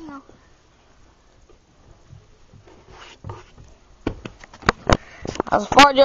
não. As pode.